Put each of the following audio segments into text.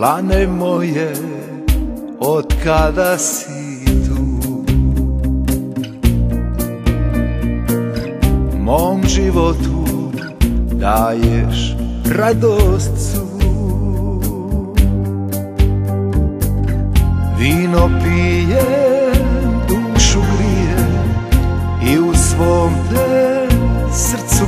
Lane moje, od kada si tu? Mom životu daješ radost svu Vino pije, dušu grije I u svom te srcu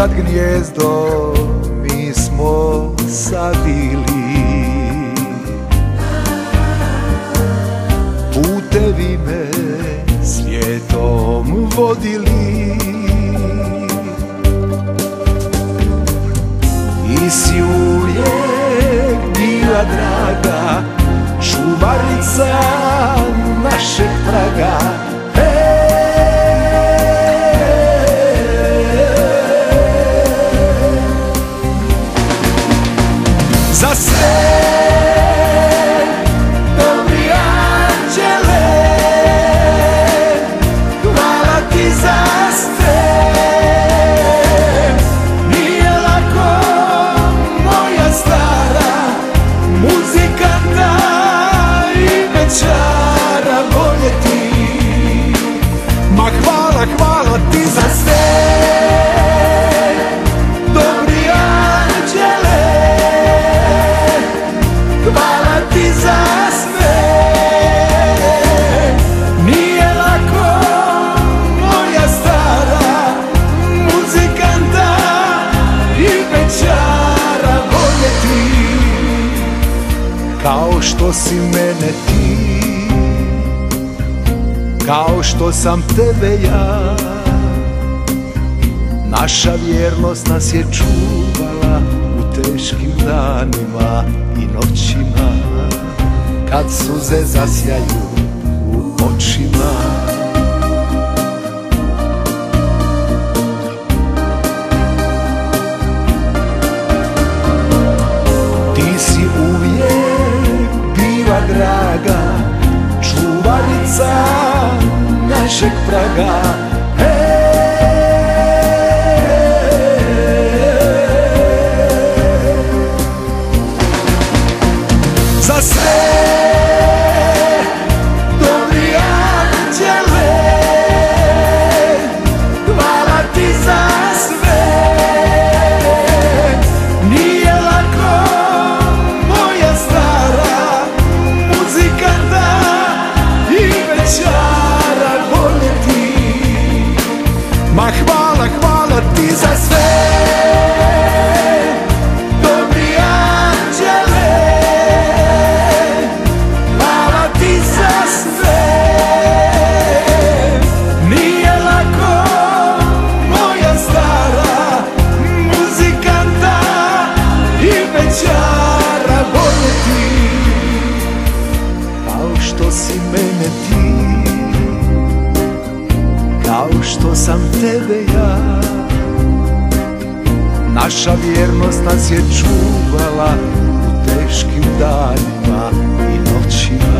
Otkad gnjezdo mi smo sadili. Putevi me svijetom vodili Si mene ti. Kao što sam tebe ja. Naša vjernost nas je čuvala u teškim danima i noćima Kad suze zasjaju chego pra cá. Sam tebe ja. Naša vjernost nas je čuvala u teškim danima i noćima